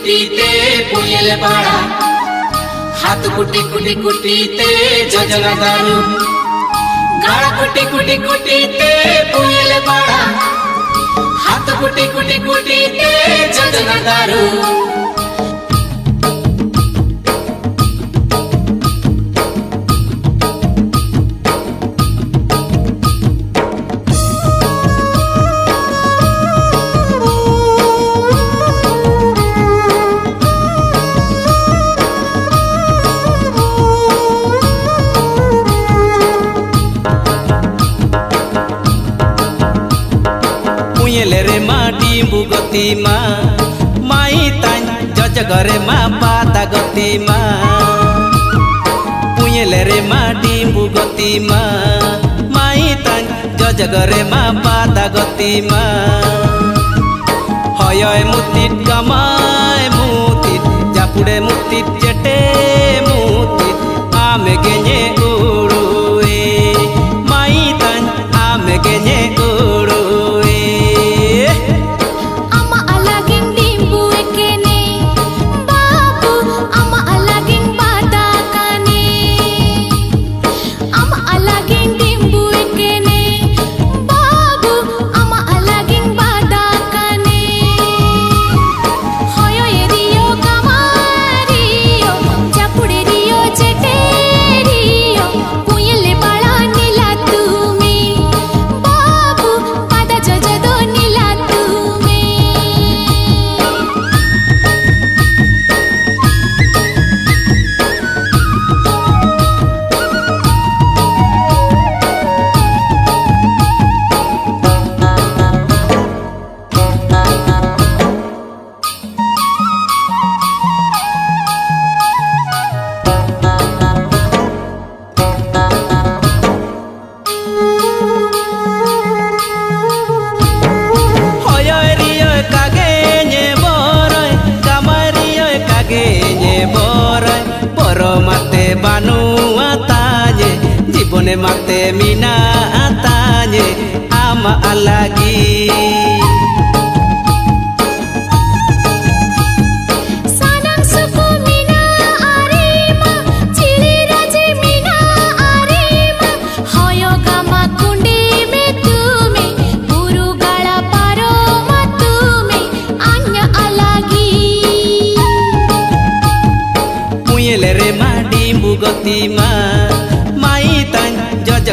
কুটি কুটিতে পুয়েল পাড়া। হাত কুটি কুটি কুটিতে যোজনা দারু। গাড়া কুটি কুটি কুটিতে পুয়েল পাড়া। হাত কুটি কুটি কুটিতে যোজনা দারু। বুগতি মা মাই তাই জজগরে মা পাতা গতি মা পুয়েলেরে মাটি বুগতি মা মাই তাই জজগরে মা পাতা গতি মা হয় মুতিত গামায় মুতিত Mina atanye Ama alagi Sanang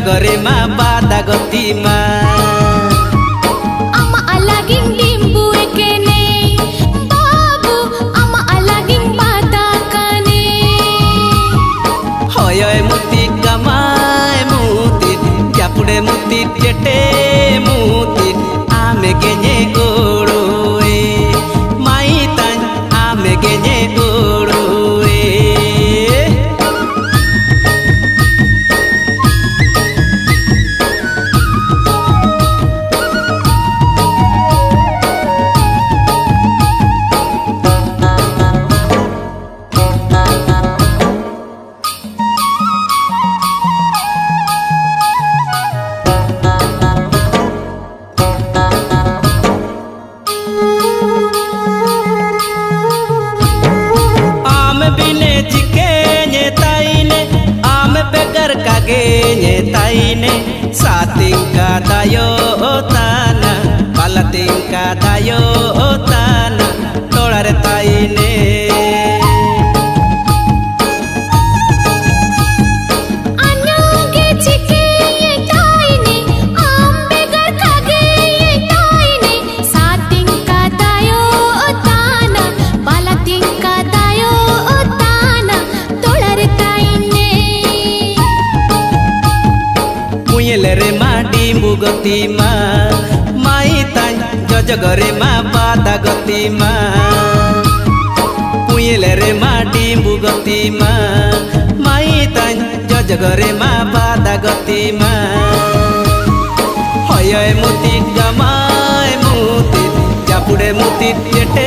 गरेमा बाधा गतिमा Mutit, ya pure mutit, yete mutit, ame genye go. Sa ating kadayotanan Palating kadayotanan गति मा माई ताई जज गरेमा बाधा गतिमा। पुयले रेमा डिम्बु गतिमा, माई ताई जज गरेमा बाधा गतिमा। हय मुति जमाय मुति, जापुडे मुति टेटे